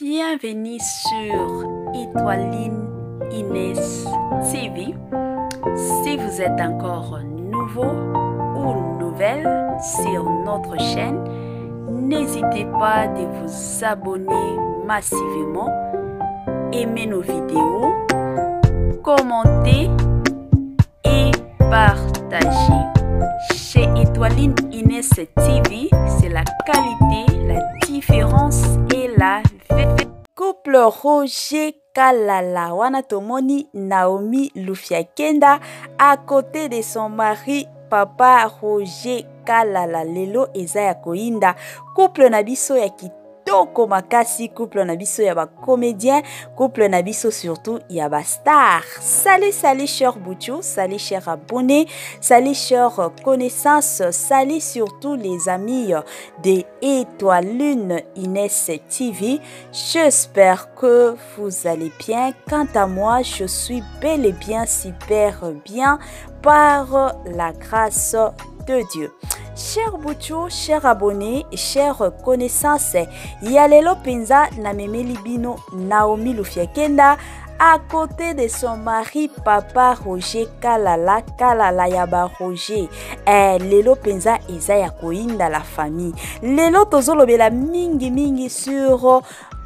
Bienvenue sur Étoiline Inès TV. Si vous êtes encore nouveau ou nouvelle sur notre chaîne, n'hésitez pas de vous abonner massivement, aimer nos vidéos, commenter et partagez. Chez Etoiline Inès TV, c'est la qualité, la différence et la vérité. Couple Roger Kalala, wana tomoni Naomi Lufiakenda à côté de son mari papa Roger Kalala lelo eza ya koinda couple na biso ya kitoko kitoko makasi couple na biso ya ba comédien couple na biso surtout ya ba star sali sali cher buchu sali cher abonné sali cher connaissance sali surtout les amis de étoile lune ines tv j'espère que vous allez bien. Quant à moi, je suis bel et bien super bien par la grâce de Dieu. Cher Bouchou, cher abonné, cher connaissance, Yalelo Penza Namemeli Bino Naomi Lufiakenda à côté de son mari papa Roger Kalala Kalala Yaba Roger eh, lelo penza eza ya koinda la famille lelo tozolobela mingi mingi sur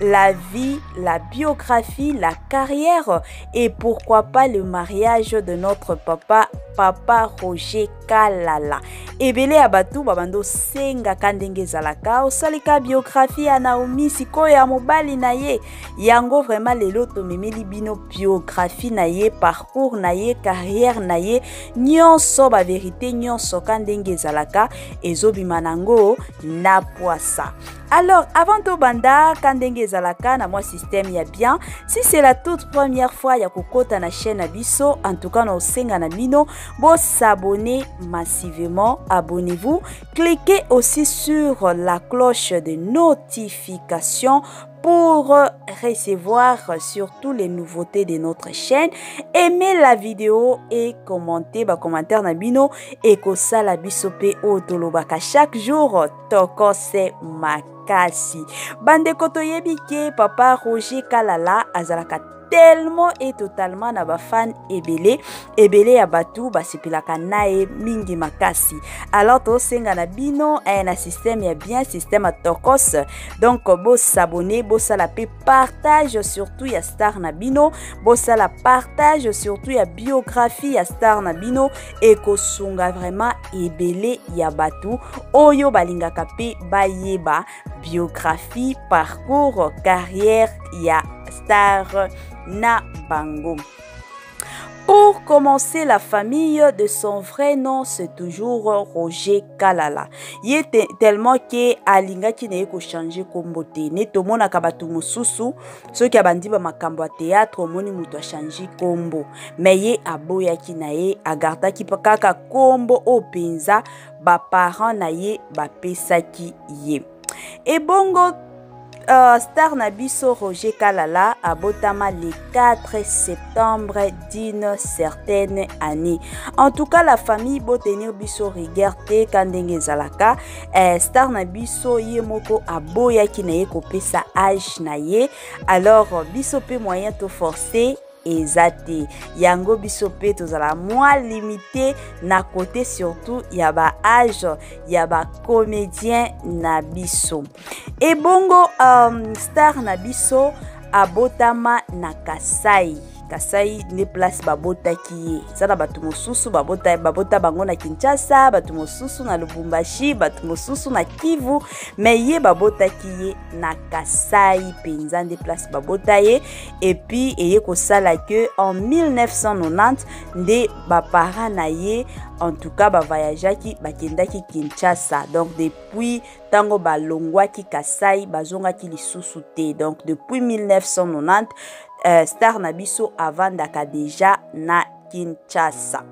la vie, la biographie, la carrière et pourquoi pas le mariage de notre papa papa roger kalala ebele ya bato babandi osengaka ndenge ezalaka osalika biographie ya naomi sikoyo ya mobali na ye yango vraimen lelo tomemeli bino biographie na ye parcours na ye carrière na ye nyonso baverité nyonso ka ndenge ezalaka ezobima nango na pwasa Alors, avant tout banda, kandenge ezalaka na moi système ya bien. Si c'est la toute première fois ya kokota na chaîne na biso, en tout cas na osenga na mino, bo s'abonner massivement, abonnez-vous, cliquez aussi sur la cloche de notification pour recevoir surtout les nouveautés de notre chaîne. Aimez la vidéo et commentez ba commentaire na bino et ko sala biso pe o tolobaka chaque jour tokose makasi bandeko toyebi ke papa roger kalala azalaka tellement et totalement na bafane ebele ebele ya bato basepelaka na ye mingi makasi alors tosenga na bino eh, na systeme ya bien systeme ya tokos donc bosabone bosala mpe partage surtout ya star na bino bosala partage surtout ya biographie ya star na bino ekosunga vraiment ebele ya bato oyo balingaka mpe bayeba biographie parcours carrière ya star na bango Pour commencer, la famille de son vrai nom, c'est toujours Roger Kalala. Il était tellement que Alinga qui n'est pas changé comme beauté. Né tout mon akabatu mususu, ce qui a bandi ba makambo théâtre, moni muto a changé combo. Mais yé aboya qui nae, agarda qui pakaka combo au penza, ba parents nae, ba pesa qui yé. ebongo uh, star na biso roger kalala abotama le 4 septembre d'une certaine année en tout cas la famille botenir biso rigueur te ka ndenge ezalaka eh, star na biso ye moko aboyaki na ye kopesa age na ye alors biso mpe moyen toforce eza te yango biso mpe tozala mwa limite na kote surtout ya baage ya bacomédien na biso ebongo um, star na biso abotama na kasai kasai nde place babotaki ye eza na bato mosusu babota, babota bango na kinshasa bato mosusu na lubumbashi bato mosusu na kivu me ye babotaki ye na kasai mpenza nde place babota ye epuis eye kosala ke en 1990 nde baparent na ye en tout cas bavoyageaki bakendaki kinshasa donc depuis ntango balongwaki kasai bazongaki lisusu te donc depuis 1990 euh, star na biso avandaka deja na kinshasa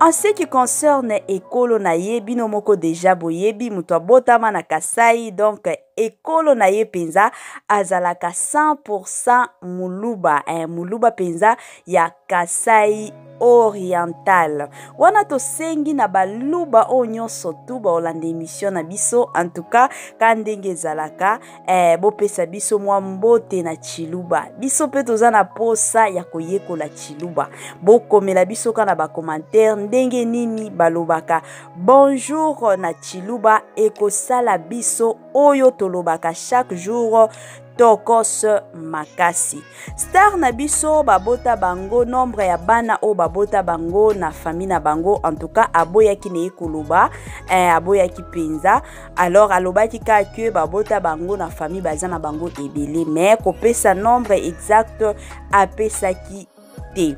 en ce qui concerne ekolo na ye bino moko deja boyebi moto abotama na kasai donc ekolo na ye mpenza azalaka 100% muluba eh, muluba mpenza ya kasai oriental wana tosengi na baluba oyo nyonso tu baolanda emission na biso en tout cas ka ndenge ezalaka eh, bopesa biso mwa mbote na chiluba biso mpe toza na posa ya koyekola chiluba bokomela biso ka na bakomantere ndenge nini balobaka Bonjour na Chiluba ekosala biso oyo tolobaka chaque jour tokos makasi star na biso babota bango nombre ya bana oyo babota bango na famille na bango en tout cas aboyaki na ye koloba eh, aboyaki mpenza alors alobaki kaka ke babota bango na famille baza na bango ebele mais kopesa nombre exact apesaki te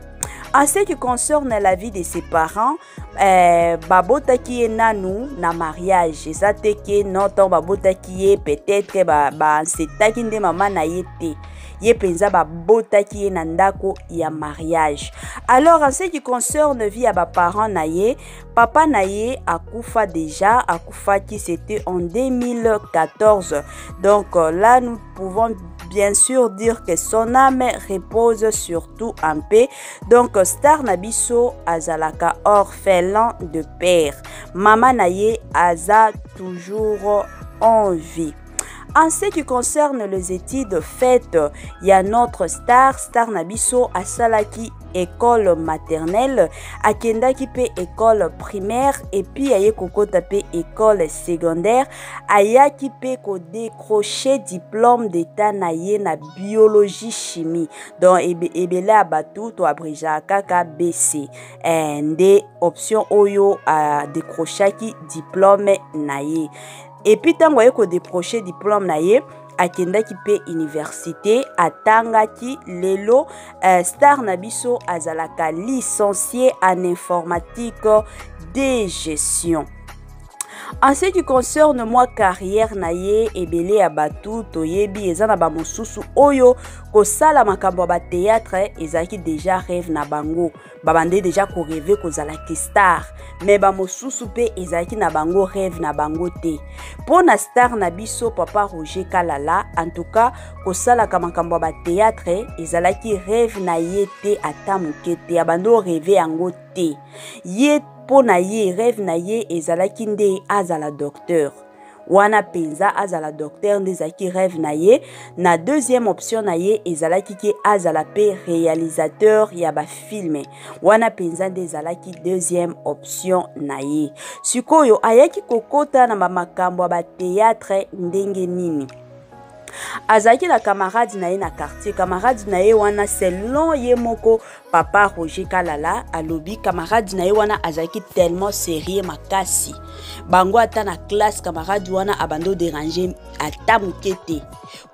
en ce qui concerne la vie de ses parents eh, babotaki ye nanu na mariage eza te ke non ntango babotaki ye peut-être bansetaki ba nde mama na ye te ye mpenza babotaki ye na ndako ya mariage alors en ce qui concerne vie ya baparent na ye papa na ye akufa déjà akufaki c'était en 2014 donc euh, là nous pouvons bien sûr dire que son âme repose surtout en paix. Donc, star Nabiso Azalaka orphelin de père. Maman Naye Aza toujours en vie. En ce qui concerne les études faites, il y a notre star, star Nabiso Asalaki école maternelle akendaki mpe école primaire epuis aye kokota mpe école secondaire ayaki mpe kode decroche diplome d'etat na ye na biologie chimie donc ebele ya bato to abrijaka kaka bc eh, nde option oyo adecrochaki diplome na ye epuis ntango aye kodeproche diplome na ye akendaki mpe université atangaki lelo uh, star na biso azalaka licencie en informatique de gestion en ce qui concerne moi carrière na ye ebele ya bato toyebi eza na bamosusu oyo kosala makambo ya bateatre ezalaki deja rêve na bango babande deja koreve kozala kistar me bamosusu mpe ezalaki na bango rêve na bango te mpo na star na biso papa roger kalala en tout cas kosalaka makambo ya bateatre ezalaki rêve na ye te ata moke te abande oreve yango te te ye mpo na ye rêve na ye ezalaki nde azala docteur wana mpenza azala docteur nde ezalaki rêve na ye na deuxième option na ye ezalaki ke azala mpe réalisateur ya bafilme wana mpenza nde ezalaki deuxième option na ye sikoyo ayaki kokota na bamakambo ya bateatre ndenge nini azalaki na camarade na ye na quartier camarade na ye wana selon ye moko papa roger kalala alobi camarade na ye wana azalaki tellement sérieux makasi bango ata na classe camarade wana abandi oderange ata moke te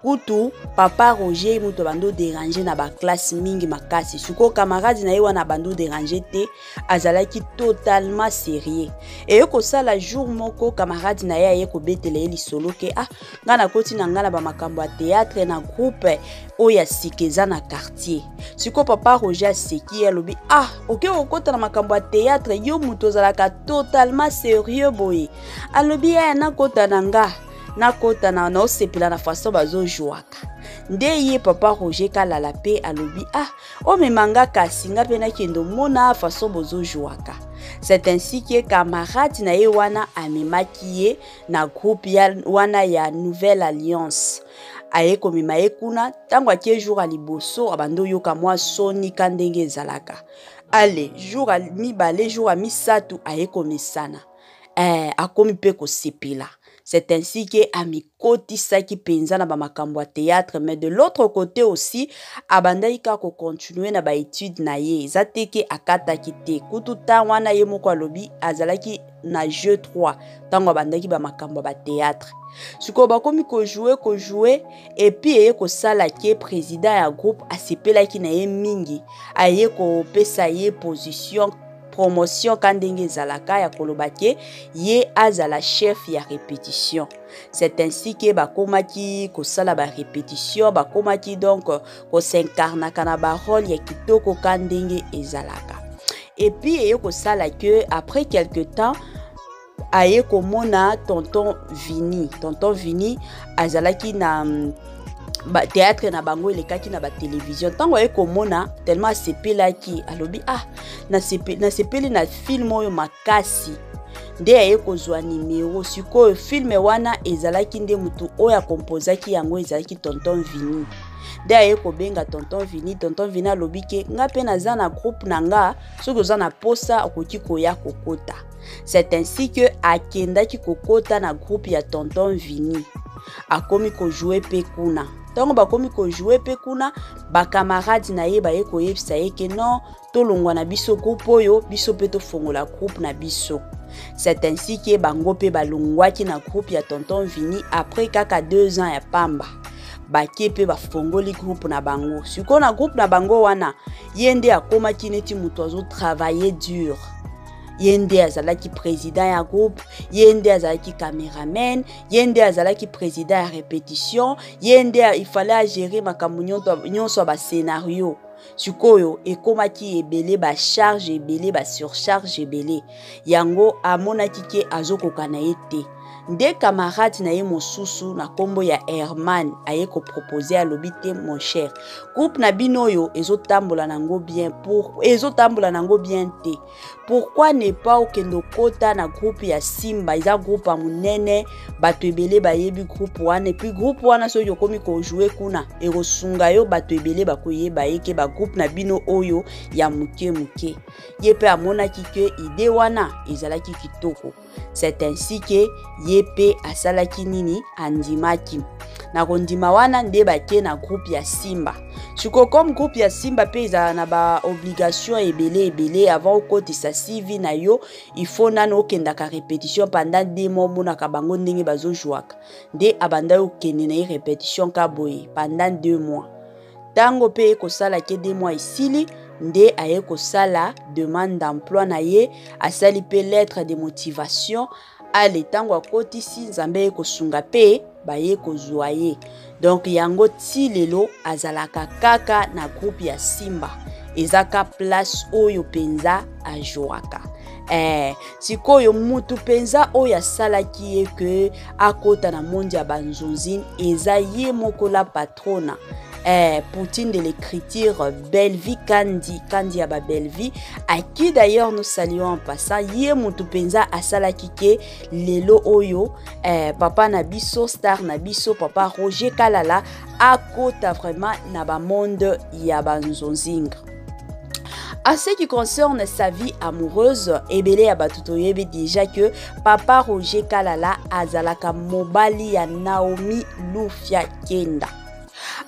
kutu papa roger moto abandi oderange na baklasse mingi makasi sikoyo camarade na ye wana abandi oderange te azalaki totalement sérieux eye kosala jour moko camarade na ye aye kobetela ye lisolo ke ah ngai nakoti na ngai na bamakambo ya théâtre na groupe oyo ya sika eza na quartier sikoyo papa roger aseki ye alobi ah oke kokota na makambo ya théâtre yo moto ozalaka totalement sérieux boye alobi yaya nakota na nga nakota na naosepela na façon bazojwaka nde ye papa roger kalala mpe alobi ah omema nga kasi nga mpe nakende omona façon bozojwaka c'est ainsi que camarade na ye wana amemaki ye na groupe ya wana ya nouvelle alliance aye komema ye kuna ntango atie jour ya liboso abandi oyoka mwa soni ka ndenge ezalaka ale jour ya mibale jour ya misato aye komesana eh, akomi mpe kosepela c'est ainsi ke amikotisaki mpenza na bamakambo ya théâtre mais de l'autre côté aussi abandaki kaka kocontinue na baétude na ye eza te ke akataki te kutu ntango wana ye moko alobi azalaki na jeu 3 ntango abandaki bamakambo ya bateatre sikoyo bakomi kojoue kojoue epuis eye kosala ke président ya groupe asepelaki na ye mingi aye kopesa ye position promotion ka ndenge ezalaka ya koloba ke ye azala chef ya repetition c'est ainsi ke bakomaki kosala barepetition bakomaki donc kosenkarnaka na barole ya kitoko ka ndenge ezalaka epuis eye kosala ke après quelque temps aye komona tonton vini tonton vini azalaki na mm, ba, théâtre na bango elekaki na batelevizio ntango aye komona tellement asepelaki alobi ah nasepeli na, sepe, na film oyo makasi nde aye kozwa nimero sikoyo filme wana ezalaki nde motu oyo akompozaki yango ezalaki tonton vini nde aye kobenga tonton vini tonton vini alobi ke nga mpe naza na groupe na nga soki oza na posa okoki koya kokota c'est ainsi que akendaki kokota na groupe ya tonton vini akomi kojoue mpe kuna ntango bakomi kojoue mpe kuna bakamarade na ye baye koyebisa ye ke non tolongwa na biso groupe oyo biso mpe tofongola groupe na biso c'est ainsi ke bango mpe balongwaki na groupe ya tonton vini après kaka deux ans ya pamba bake mpe bafongoli groupe na bango sikoyo na groupe na bango wana ye nde akomaki neti moto azotravaille dur ye nde azalaki président ya groupe ye nde azalaki cameraman ye nde azalaki président ya répétition ye nde ifale agere makambo nyonso ya bascenario sikoyo ekomaki ebele bacharge ebele basurcharge ebele yango amonaki ke azokoka na ye te nde camarade na ye mosusu na nkombo ya herman aye kopropose alobi te mon cher groupe na bino oyo ezotambola nango bien pour ezotambola nango bien te pourquoi ne pas okende okota na groupe ya simba eza groupe ya monene bato ebele bayebi groupe wana epuis groupe wana soki okomi kojoue kuna ekosunga yo bato ebele bakoyeba ye ke bagroupe na bino oyo ya moke moke ye mpe amonaki ke ide wana ezalaki kitoko c'est ainsi que ye mpe asalaki nini andimaki na kondima wana nde bake na groupe ya simba siko comme groupe ya simba mpe ezala na baobligation ebele ebele avant okotisa cv na yo il faut nano okendaka répétition pendant de mois omonaka bango ndenge bazojwaka nde abanda yo okende na ye répétition ka boye pendant deux mois Tango pe kosala ke de mois esili nde aye kosala demande d'emploi na ye asali pe lettre de motivation ale ntango akotisi nzambe ye kosunga mpe baye kozwa ye donk yango ti lelo azalaka kaka na groupe ya simba eza ka place oyo mpenza ajouaka eh, sikoyo mutu mpenza oyo asalaki ye ke akota na mondi ya banzonzini eza ye moko la patron trona eh, poutine de l'écriture bellevie kandi kandi ya babellevie à qui d'ailleurs nous saluons en passant ye motu mpenza asalaki ke lelo oyo eh, papa na biso star na biso papa roger kalala akota vraiment na bamonde ya banzonzinga À ce qui concerne sa vie amoureuse, ebele ya bato toyebi déjà que papa Roger Kalala azalaka mobali ya Naomi Lufia Kenda.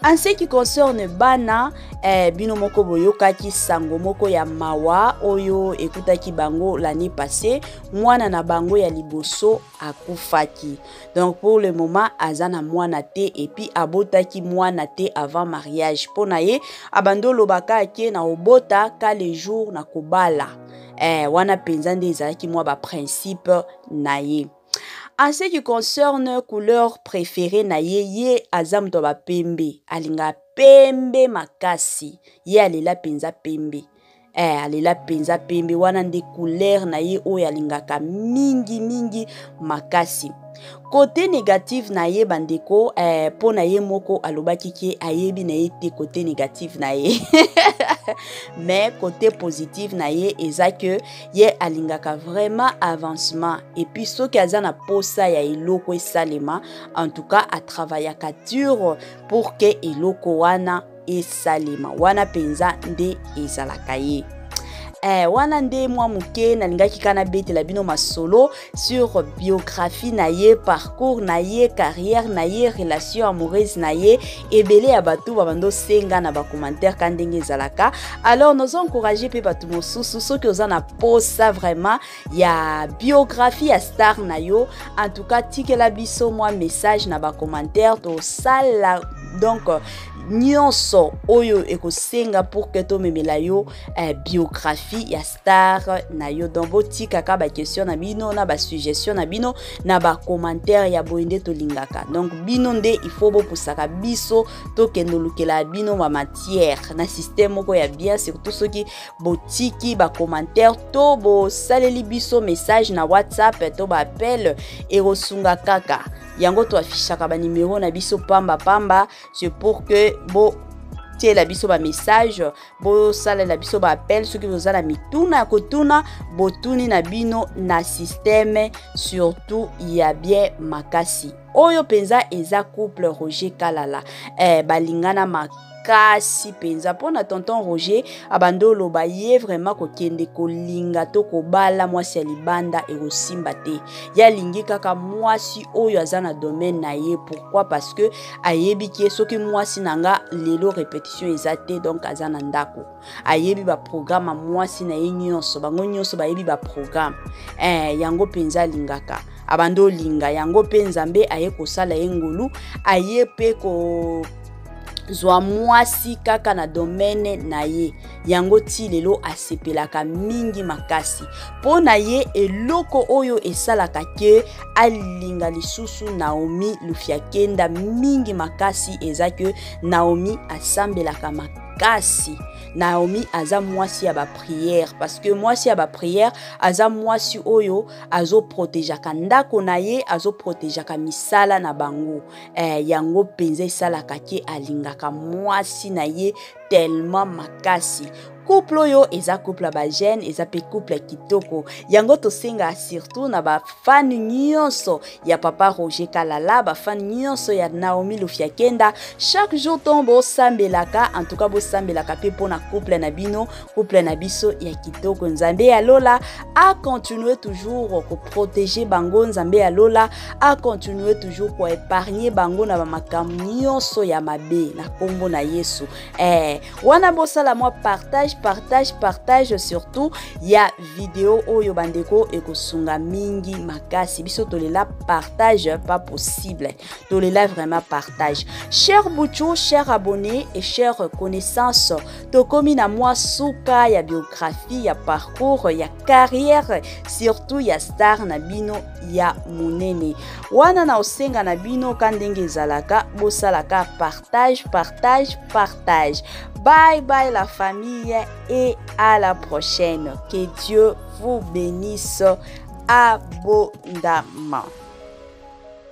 En ce qui concerne bana eh, bino moko boyokaki sango moko ya mawa oyo ekutaki bango l'année passée mwana na bango ya liboso akufaki donc pour le moment aza na mwana te epuis abotaki mwana te avant mariage mpo na ye abandi oloba kaka ke na obota ka le jour na kobala eh, wana mpenza nde ezalaki mwa baprincipe na ye en ce qui concerne couleur préférée na ye ye aza moto ya bapembe alingaka pembe makasi ye alela mpenza pembe eh, alela mpenza pembe wana nde couleur na ye oyo alingaka mingi mingi makasi kote negative na ye bandeko eh, mpo na ye moko alobaki ke ayebi na ye te kote negative na ye mais kote positive na ye eza ke ye alingaka vraiment avancement epuis soki aza na mposa ya eloko esalema en tout cas atravaillaka dur pour ke eloko wana esalema wana mpenza nde ezalaka ye eh, wana nde mwa moke nalingaki kaka nabetela bino masolo sur biographie na ye parcours na ye carrière na ye relation amoureuse na ye ebele ya bato babanda osenga na bacommentaire ka ndenge ezalaka alors nozo encourage mpe bato mosusu soki oza na posa vraiment ya biographie ya star na yo en tout cas tikela biso mwa message na bacommentaire tosala donc nyonso oyo ekosenga pour que tomemela yo eh, biographie ya star na yo donc botikaka baquestion na bino na basuggestion na bino na bacommentaire ya boye nde tolingaka donc bino nde il faut bopusaka biso tokende olukela bino bamatière na système moko ya bien surtout soki botiki bacommentaire to bosaleli biso message na whatsapp to baappel ekosunga kaka yango toafishaka banimero na biso pamba pamba ce pour que bo botiela biso bamessage bosalela biso baappel soki boza na mituna ya kotuna botuni na bino na systeme surtout ya bien makasi oyo mpenza eza couple roger kalala eh, balingana mak makasi mpenza mpo na tonton roger abandi oloba ye vraiment kokende kolinga to kobala mwasi ya libanda ekosimba te ye alingi kaka mwasi oyo aza na domaine na ye pourquoi parce que ayebi ke soki mwasi na nga lelo repetition eza te donc aza na ndako ayebi baprograme ya mwasi na ye nyonso bango nyonso bayebi baprograme eh, yango mpenza alingaka abanda olinga yango mpe nzambe aye kosala ye ngolu aye mpe ko zwa mwasi kaka na domene na ye yango ti lelo asepelaka mingi makasi mpo na ye eloko oyo esalaka ke alinga lisusu naomi lufiakenda mingi makasi eza ke naomi asambelaka makasi kasi naomi aza mwasi ya bapriere parceke mwasi ya bapriere aza mwasi oyo azoprotejaka ndako na ye azoprotejaka misala na bango eh, yango mpenza esalaka ke alingaka mwasi na ye telema makasi couple oyo eza couple ya bagene eza mpe couple ya kitoko yango tosengaka surtout na bafani nyonso ya papa roger kalala bafani nyonso ya naomi lufiakenda chaque jour ntongo bosambelaka en tout cas bosambelaka mpe mpo na couple na bino couple na biso ya kitoko nzambe ya lola acontinue toujours koprotege bango nzambe ya lola acontinue toujours koepargne bango na bamakambo nyonso ya mabe na nkombo na yesu eh, wana bosala mwa partage partage partage surtout ya video oyo bandeko ekosunga mingi makasi biso tolela partage pas possible tolela vraiment partage cher buchu cher abonné et cher connaissance tokomi na mwa suka ya biographie ya parcours ya carrière surtout ya star na bino ya monene wana na osenga na bino ka ndenge ezalaka bosalaka partage partage partage bye bye la famille et à la prochaine. Que Dieu vous bénisse abondamment.